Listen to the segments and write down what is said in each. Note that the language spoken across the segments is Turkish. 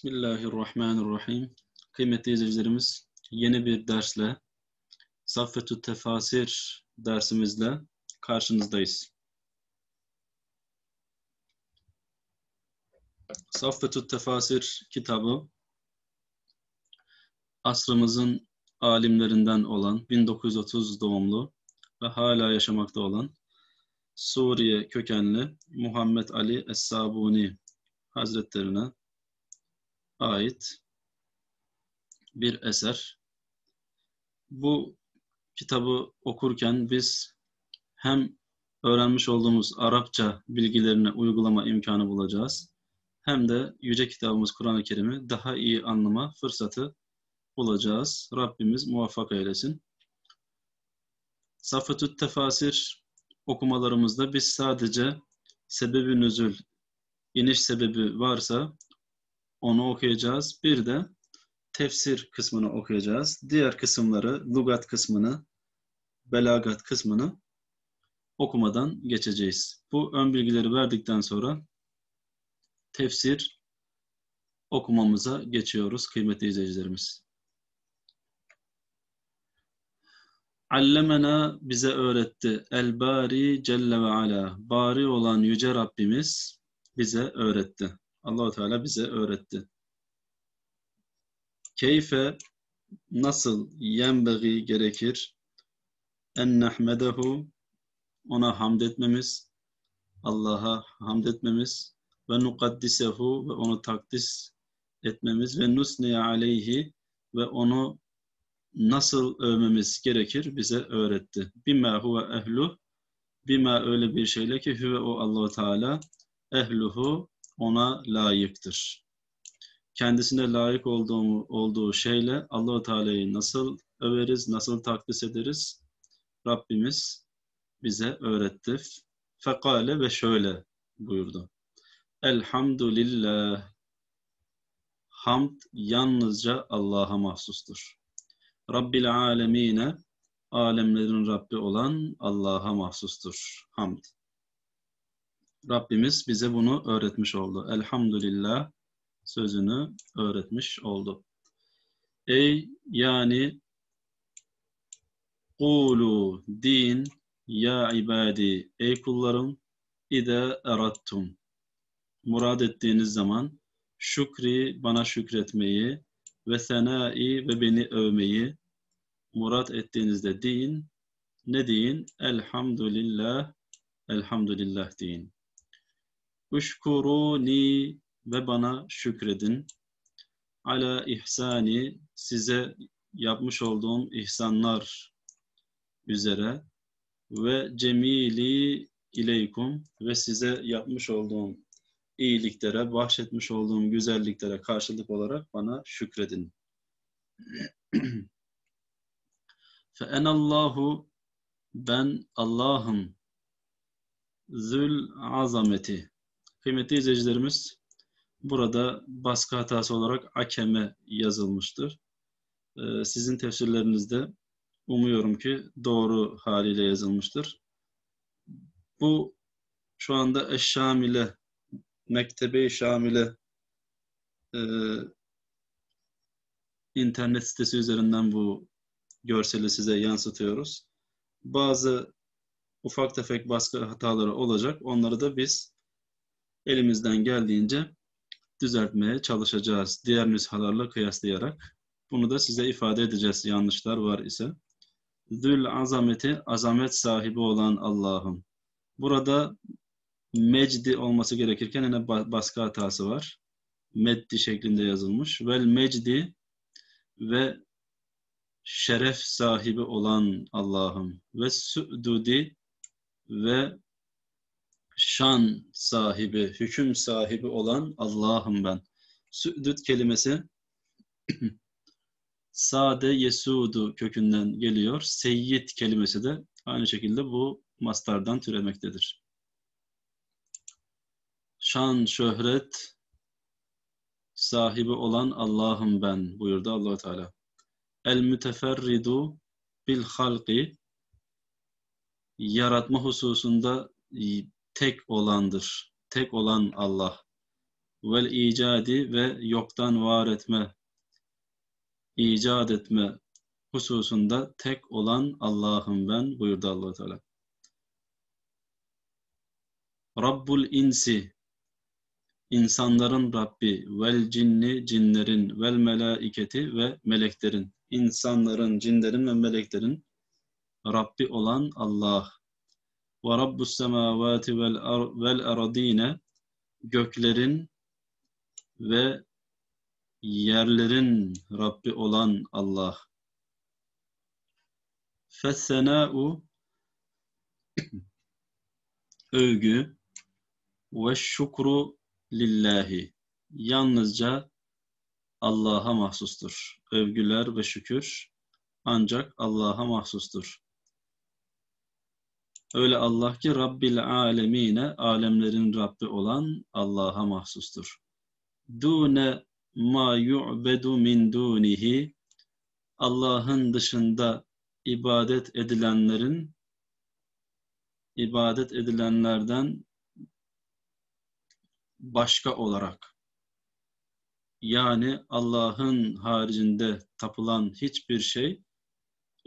Bismillahirrahmanirrahim. Kıymetli izleyicilerimiz, yeni bir dersle, Saffetü Tefasir dersimizle karşınızdayız. Saffetü Tefasir kitabı, asrımızın alimlerinden olan, 1930 doğumlu ve hala yaşamakta olan Suriye kökenli Muhammed Ali Es-Sabuni Hazretlerine ait bir eser. Bu kitabı okurken biz hem öğrenmiş olduğumuz Arapça bilgilerini uygulama imkanı bulacağız. Hem de yüce kitabımız Kur'an-ı Kerim'i daha iyi anlama fırsatı bulacağız. Rabbimiz muvaffak eylesin. Safetü't Tefasir okumalarımızda biz sadece sebebi nüzül, iniş sebebi varsa onu okuyacağız. Bir de tefsir kısmını okuyacağız. Diğer kısımları, lugat kısmını, belagat kısmını okumadan geçeceğiz. Bu ön bilgileri verdikten sonra tefsir okumamıza geçiyoruz kıymetli izleyicilerimiz. Allemena bize öğretti. El Bari Celle ve Ala. Bari olan Yüce Rabbimiz bize öğretti. Allahu Teala bize öğretti. Keyfe nasıl yenbeği gerekir en nehmedehu ona hamd etmemiz Allah'a hamd etmemiz ve nukaddisehu ve onu takdis etmemiz ve nusniye aleyhi ve onu nasıl övmemiz gerekir bize öğretti. Bima huve ehlu bima öyle bir şeyle ki huve o Allahu Teala ehluhu ona layıktır. Kendisine layık olduğu, olduğu şeyle Allahu Teala'yı nasıl överiz, nasıl takdis ederiz? Rabbimiz bize öğretti. Fekale ve şöyle buyurdu. Elhamdülillah. Hamd yalnızca Allah'a mahsustur. Rabbil alemine alemlerin Rabbi olan Allah'a mahsustur. Hamd. Rabbimiz bize bunu öğretmiş oldu. Elhamdülillah sözünü öğretmiş oldu. Ey yani Kulu din ya ibadi ey kullarım ide erattum murad ettiğiniz zaman şükri bana şükretmeyi ve senai ve beni övmeyi murad ettiğinizde din ne deyin? Elhamdülillah elhamdülillah deyin. Uşkuruni ve bana şükredin. Ala ihsani size yapmış olduğum ihsanlar üzere ve cemili ileykum ve size yapmış olduğum iyiliklere, bahşetmiş olduğum güzelliklere karşılık olarak bana şükredin. Fe enallahu ben Allah'ım zül azameti Kıymetli izleyicilerimiz, burada baskı hatası olarak akeme yazılmıştır. Ee, sizin tefsirlerinizde umuyorum ki doğru haliyle yazılmıştır. Bu şu anda Eşşamile, Mektebe-i Şamile e, internet sitesi üzerinden bu görseli size yansıtıyoruz. Bazı ufak tefek baskı hataları olacak. Onları da biz elimizden geldiğince düzeltmeye çalışacağız. Diğer nüshalarla kıyaslayarak. Bunu da size ifade edeceğiz yanlışlar var ise. Zül azameti, azamet sahibi olan Allah'ım. Burada mecdi olması gerekirken yine baskı hatası var. Meddi şeklinde yazılmış. Vel mecdi ve şeref sahibi olan Allah'ım. Ve sü'dudi ve şan sahibi, hüküm sahibi olan Allah'ım ben. Sü'düt kelimesi sade yesudu kökünden geliyor. Seyyid kelimesi de aynı şekilde bu mastardan türemektedir. Şan, şöhret sahibi olan Allah'ım ben buyurdu allah Teala. El müteferridu bil halqi yaratma hususunda tek olandır. Tek olan Allah. vel icadi ve yoktan var etme, icat etme hususunda tek olan Allah'ım ben buyurdu allah Teala. Rabbul insi insanların Rabbi vel cinni cinlerin vel melaiketi ve meleklerin insanların cinlerin ve meleklerin Rabbi olan Allah ve Rabbus semavati vel, ar aradine göklerin ve yerlerin Rabbi olan Allah. Fessenâ'u övgü ve şükru lillahi yalnızca Allah'a mahsustur. Övgüler ve şükür ancak Allah'a mahsustur. Öyle Allah ki Rabbil alemine, alemlerin Rabbi olan Allah'a mahsustur. Dune ma yu'bedu min dunihi Allah'ın dışında ibadet edilenlerin ibadet edilenlerden başka olarak yani Allah'ın haricinde tapılan hiçbir şey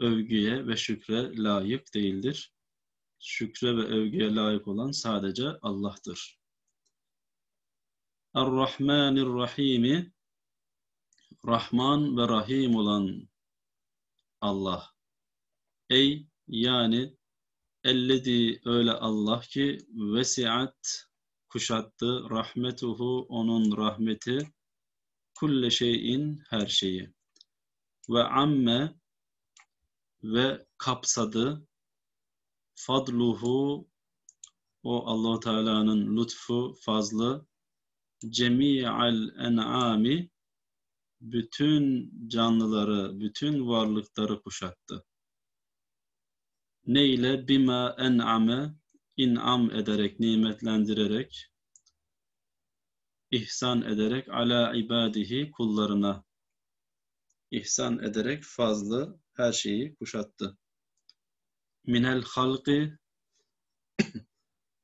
övgüye ve şükre layık değildir. Şükre ve övgüye layık olan sadece Allah'tır. Er-Rahmanir-Rahimi Rahman ve Rahim olan Allah. Ey yani ellezi öyle Allah ki vesiat kuşattı rahmetuhu onun rahmeti kulle şeyin her şeyi ve amme ve kapsadı fadluhu o Allah Teala'nın lütfu fazlı cemi'al en'ami bütün canlıları, bütün varlıkları kuşattı. Ne ile bima en'ame in'am ederek, nimetlendirerek ihsan ederek ala ibadihi kullarına ihsan ederek fazlı her şeyi kuşattı. Minel halqi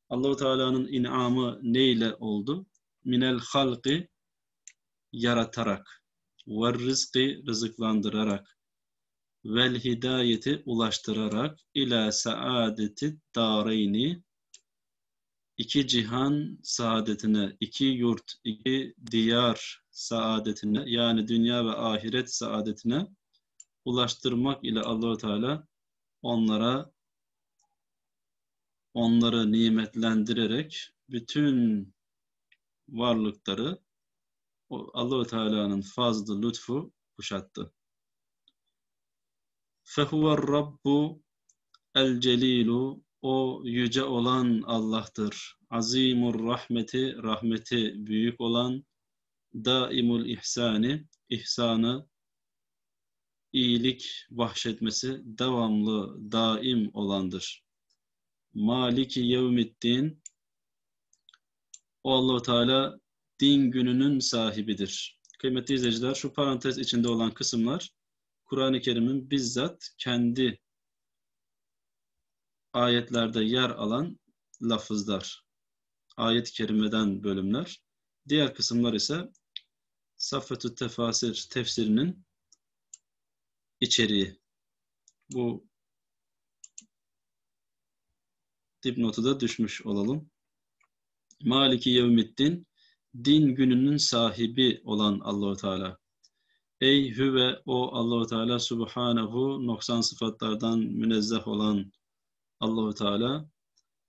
Allahu Teala'nın inamı neyle oldu? Minel halqi yaratarak ve rızkı rızıklandırarak vel hidayeti ulaştırarak ila saadeti dareyni iki cihan saadetine, iki yurt, iki diyar saadetine yani dünya ve ahiret saadetine ulaştırmak ile Allahu Teala onlara onları nimetlendirerek bütün varlıkları Allahu Teala'nın fazlı lütfu kuşattı. Fehuver Rabbu el Celilu o yüce olan Allah'tır. Azimur rahmeti, rahmeti büyük olan, daimul ihsani, ihsanı, iyilik bahşetmesi devamlı, daim olandır. Maliki yevmiddin, o allah Teala din gününün sahibidir. Kıymetli izleyiciler, şu parantez içinde olan kısımlar, Kur'an-ı Kerim'in bizzat kendi ayetlerde yer alan lafızlar, ayet-i kerimeden bölümler. Diğer kısımlar ise Saffetü Tefasir tefsirinin içeriği. Bu dipnotu da düşmüş olalım. Maliki Yevmiddin din gününün sahibi olan Allahu Teala. Ey hüve o Allahu Teala Subhanahu noksan sıfatlardan münezzeh olan Allahu Teala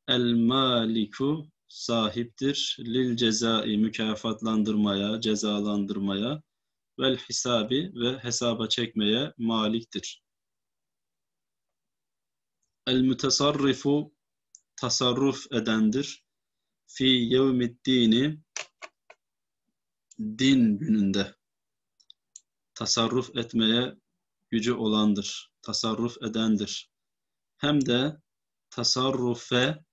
el maliku sahiptir lil cezai mükafatlandırmaya, cezalandırmaya vel hisabi ve hesaba çekmeye maliktir. El mütesarrifu tasarruf edendir. Fi yevmiddini din gününde tasarruf etmeye gücü olandır. Tasarruf edendir. Hem de tasarrufe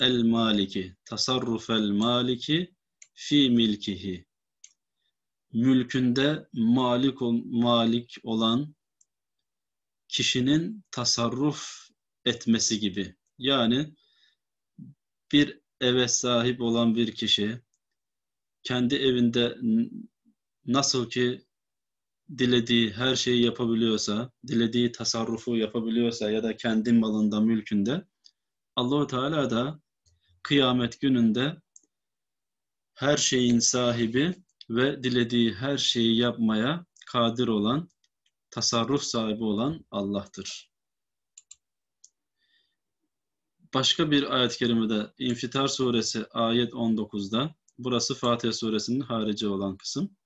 el maliki tasarrufel maliki fi milkihi mülkünde malik malik olan kişinin tasarruf etmesi gibi. Yani bir eve sahip olan bir kişi kendi evinde nasıl ki dilediği her şeyi yapabiliyorsa, dilediği tasarrufu yapabiliyorsa ya da kendi malında, mülkünde Allahu Teala da kıyamet gününde her şeyin sahibi ve dilediği her şeyi yapmaya kadir olan, tasarruf sahibi olan Allah'tır. Başka bir ayet-i kerimede İnfitar suresi ayet 19'da burası Fatiha suresinin harici olan kısım.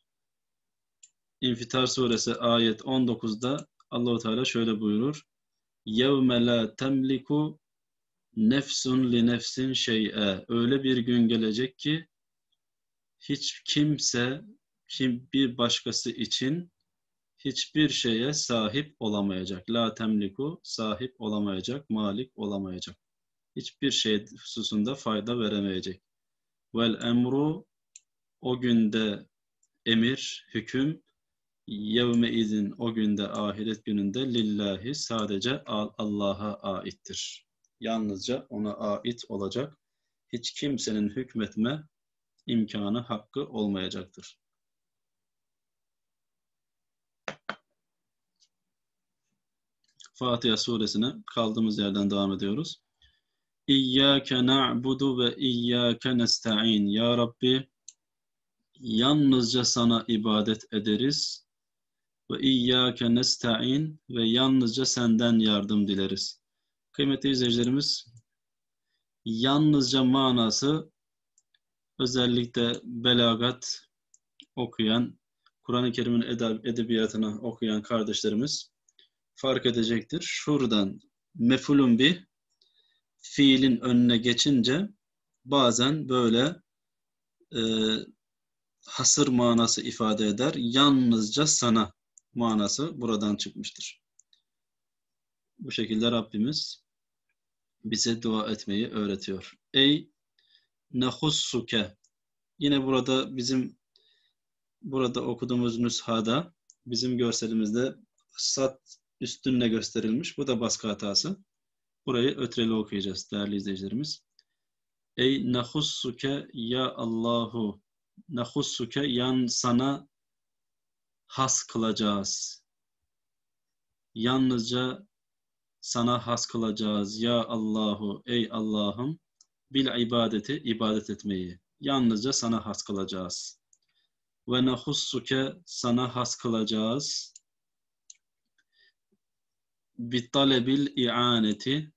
İnfitar suresi ayet 19'da Allahu Teala şöyle buyurur. Yevme la temliku nefsun li nefsin şey'e. Öyle bir gün gelecek ki hiç kimse kim bir başkası için hiçbir şeye sahip olamayacak. La temliku sahip olamayacak, malik olamayacak. Hiçbir şey hususunda fayda veremeyecek. Vel emru o günde emir, hüküm yevme izin o günde ahiret gününde lillahi sadece Allah'a aittir. Yalnızca ona ait olacak. Hiç kimsenin hükmetme imkanı, hakkı olmayacaktır. Fatiha suresine kaldığımız yerden devam ediyoruz. İyyâke na'budu ve iyyâke nesta'in. Ya Rabbi, yalnızca sana ibadet ederiz ve iyyâke nesta'in ve yalnızca senden yardım dileriz. Kıymetli izleyicilerimiz, yalnızca manası özellikle belagat okuyan, Kur'an-ı Kerim'in edebiyatını okuyan kardeşlerimiz fark edecektir. Şuradan mefulun bir fiilin önüne geçince bazen böyle e, hasır manası ifade eder. Yalnızca sana manası buradan çıkmıştır. Bu şekilde Rabbimiz bize dua etmeyi öğretiyor. Ey nehussuke yine burada bizim burada okuduğumuz nüshada bizim görselimizde sat üstünle gösterilmiş. Bu da baskı hatası. Burayı ötreli okuyacağız değerli izleyicilerimiz. Ey nehussuke ya Allahu nehussuke yan sana has kılacağız. Yalnızca sana has kılacağız. Ya Allahu ey Allah'ım bil ibadeti ibadet etmeyi. Yalnızca sana has kılacağız. Ve nehussuke sana has kılacağız. Bittalebil i'aneti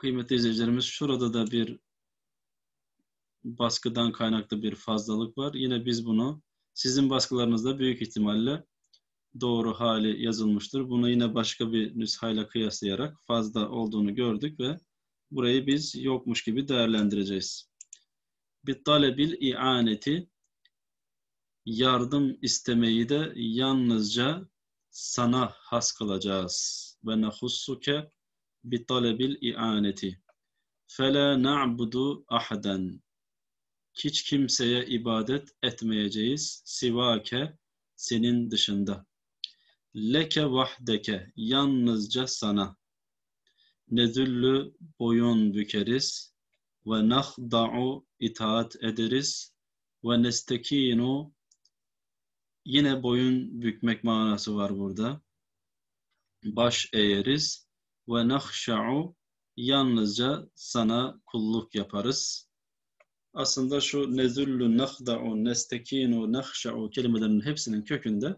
Kıymetli izleyicilerimiz şurada da bir baskıdan kaynaklı bir fazlalık var. Yine biz bunu sizin baskılarınızda büyük ihtimalle doğru hali yazılmıştır. Bunu yine başka bir nüshayla kıyaslayarak fazla olduğunu gördük ve burayı biz yokmuş gibi değerlendireceğiz. Bittalebil i'aneti yardım istemeyi de yalnızca sana has kılacağız. Ve nehussuke bitalebil i'aneti. Fela na'budu ahaden hiç kimseye ibadet etmeyeceğiz. Sivake senin dışında. Leke vahdeke yalnızca sana. Nezüllü boyun bükeriz. Ve nahda'u itaat ederiz. Ve nestekinu yine boyun bükmek manası var burada. Baş eğeriz. Ve nahşa'u yalnızca sana kulluk yaparız aslında şu nezullu nahda'u nestekinu nahşa'u kelimelerinin hepsinin kökünde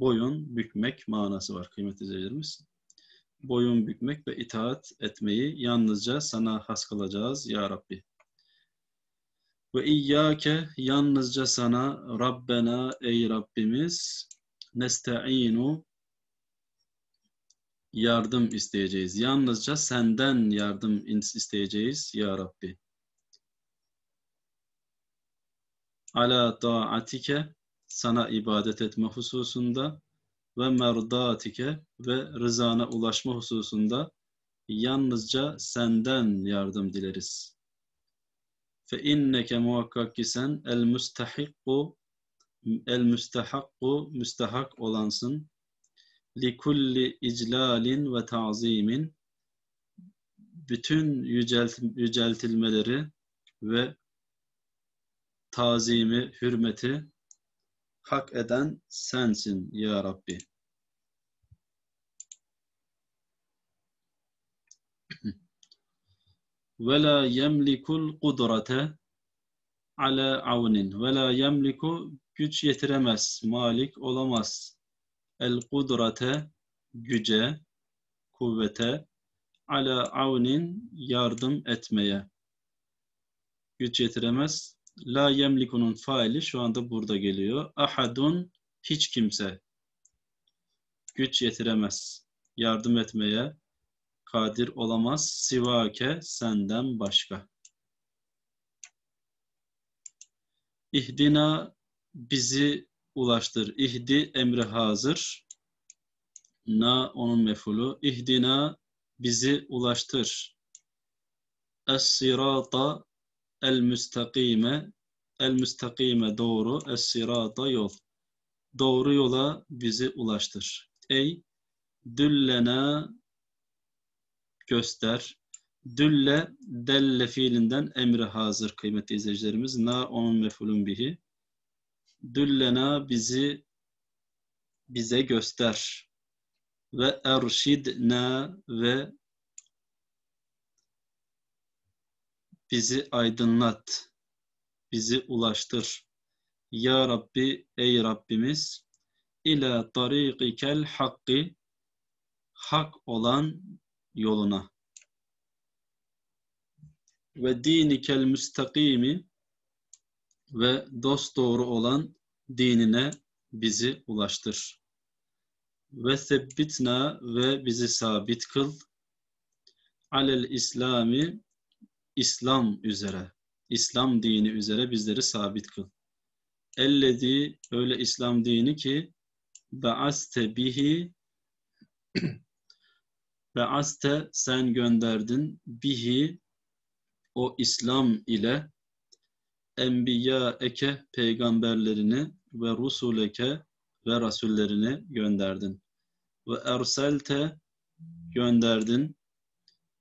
boyun bükmek manası var kıymetli izleyicilerimiz. Boyun bükmek ve itaat etmeyi yalnızca sana has kılacağız ya Rabbi. Ve iyyake yalnızca sana Rabbena ey Rabbimiz nesta'inu yardım isteyeceğiz. Yalnızca senden yardım isteyeceğiz ya Rabbi. ala taatike sana ibadet etme hususunda ve merdatike ve rızana ulaşma hususunda yalnızca senden yardım dileriz. Fe inneke muhakkak ki sen el müstehikku el müstehakku müstehak olansın li kulli iclalin ve ta'zimin bütün yücelt, yüceltilmeleri ve tazimi, hürmeti hak eden sensin ya Rabbi. Ve la yemlikul kudrete ala avnin. Ve la yemliku güç yetiremez, malik olamaz. El kudrete güce, kuvvete ala avnin yardım etmeye. Güç yetiremez. La yemlikunun faili şu anda burada geliyor. Ahadun hiç kimse. Güç yetiremez. Yardım etmeye kadir olamaz. Sivake senden başka. İhdina bizi ulaştır. İhdi emri hazır. Na onun mefulu. İhdina bizi ulaştır. Es-sirata el-müstakime el-müstakime doğru. Es-sirata yol. Doğru yola bizi ulaştır. Ey düllena göster. Dülle delle fiilinden emri hazır kıymetli izleyicilerimiz. Na onun mefulun bihi. Düllena bizi bize göster. Ve erşidna ve bizi aydınlat. Bizi ulaştır. Ya Rabbi, ey Rabbimiz, ila tariqikel hakki, hak olan yoluna. Ve dinikel müstakimi ve dost doğru olan dinine bizi ulaştır. Ve sebbitna ve bizi sabit kıl. Alel İslami İslam üzere, İslam dini üzere bizleri sabit kıl. Ellezi öyle İslam dini ki ba'aste bihi ba'aste sen gönderdin bihi o İslam ile enbiya eke peygamberlerini ve rusuleke ve rasullerini gönderdin. Ve erselte gönderdin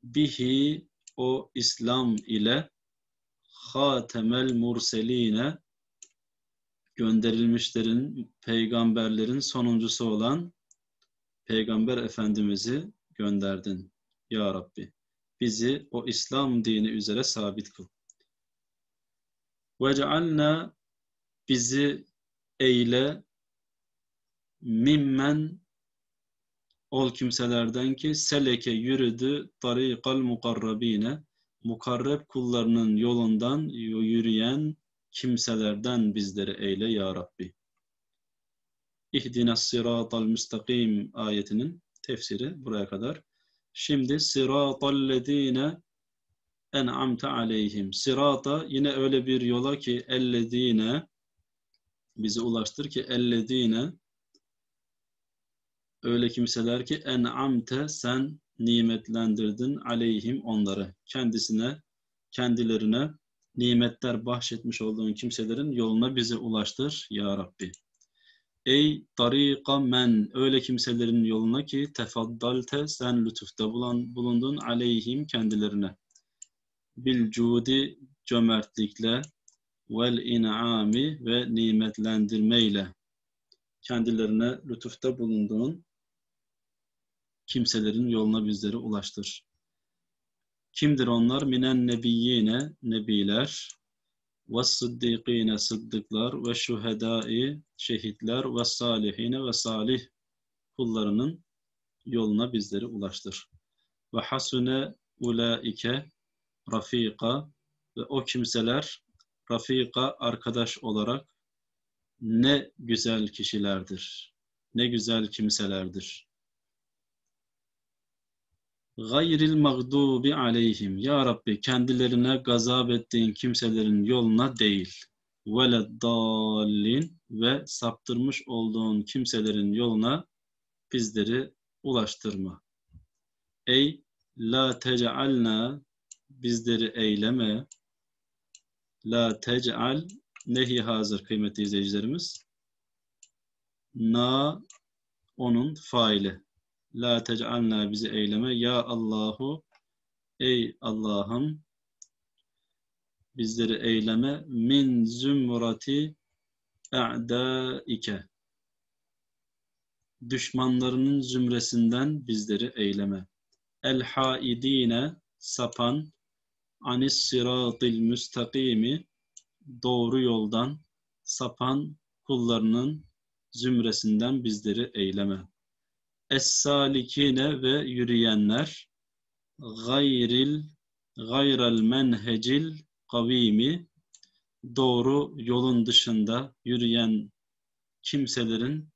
bihi o İslam ile hatemel murseline gönderilmişlerin, peygamberlerin sonuncusu olan Peygamber Efendimiz'i gönderdin ya Rabbi. Bizi o İslam dini üzere sabit kıl. Vecealna bizi eyle mimmen ol kimselerden ki seleke yürüdü tarikal mukarrabine mukarreb kullarının yolundan yürüyen kimselerden bizleri eyle ya Rabbi. İhdina sıratal müstakim ayetinin tefsiri buraya kadar. Şimdi sıratal lezine en'amte aleyhim. Sirata yine öyle bir yola ki ellezine bizi ulaştır ki ellezine öyle kimseler ki en'amte sen nimetlendirdin aleyhim onları. Kendisine, kendilerine nimetler bahşetmiş olduğun kimselerin yoluna bizi ulaştır ya Rabbi. Ey tarika men öyle kimselerin yoluna ki tefaddalte sen lütufta bulundun aleyhim kendilerine. Bil cudi cömertlikle vel in'ami ve nimetlendirmeyle kendilerine lütufta bulunduğun kimselerin yoluna bizleri ulaştır. Kimdir onlar? Minen nebiyyine, nebiler, ve sıddikine, sıddıklar, ve şuhedai, şehitler, ve salihine ve salih kullarının yoluna bizleri ulaştır. Ve hasune ulaike rafika ve o kimseler rafika arkadaş olarak ne güzel kişilerdir. Ne güzel kimselerdir. Gayril mağdubi aleyhim. Ya Rabbi kendilerine gazap ettiğin kimselerin yoluna değil. Veleddallin ve saptırmış olduğun kimselerin yoluna bizleri ulaştırma. Ey la tec'alna bizleri eyleme. La tec'al nehi hazır kıymetli izleyicilerimiz. Na onun faili. La tec'alna bizi eyleme. Ya Allahu ey Allah'ım bizleri eyleme min zümrati e'daike düşmanlarının zümresinden bizleri eyleme. El haidine sapan anis sıratil müstakimi doğru yoldan sapan kullarının zümresinden bizleri eyleme. Es-salikine ve yürüyenler gayril gayral menhecil kavimi doğru yolun dışında yürüyen kimselerin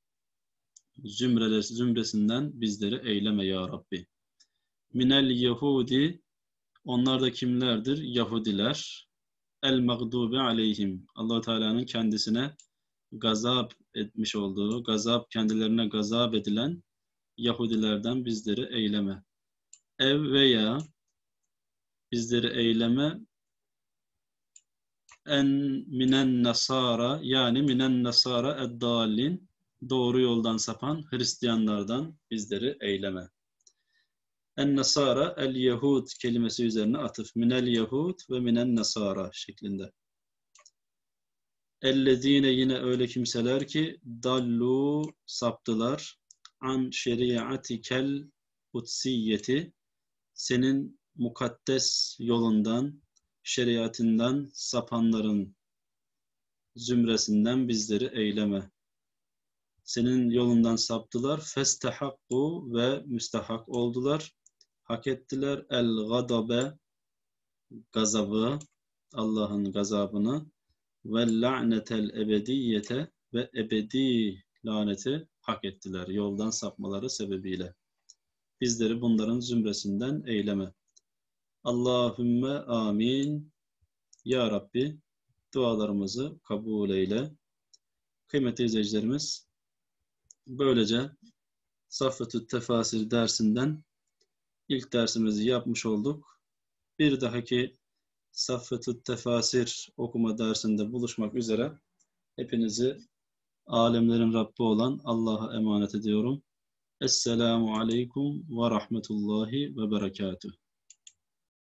zümresinden bizleri eyleme ya Rabbi. Minel Yahudi onlar da kimlerdir? Yahudiler. El mağdubi aleyhim. allah Teala'nın kendisine gazap etmiş olduğu, gazap kendilerine gazap edilen Yahudilerden bizleri eyleme. Ev veya bizleri eyleme en minen nasara yani minen nasara eddalin doğru yoldan sapan Hristiyanlardan bizleri eyleme. En nasara el yahud kelimesi üzerine atıf. Minel yahud ve minen nasara şeklinde. Ellezine yine öyle kimseler ki dallu saptılar an şeriatikel kutsiyeti senin mukaddes yolundan, şeriatinden sapanların zümresinden bizleri eyleme. Senin yolundan saptılar. Festehakku ve müstahak oldular. Hak ettiler. El gadabe gazabı, Allah'ın gazabını ve la'netel ebediyete ve ebedi laneti hak ettiler yoldan sapmaları sebebiyle. Bizleri bunların zümresinden eyleme. Allahümme amin. Ya Rabbi dualarımızı kabul eyle. Kıymetli izleyicilerimiz, böylece Saffetü Tefasir dersinden ilk dersimizi yapmış olduk. Bir dahaki Saffetü Tefasir okuma dersinde buluşmak üzere hepinizi alemlerin Rabbi olan Allah'a emanet ediyorum. Esselamu Aleyküm ve Rahmetullahi ve Berekatuhu.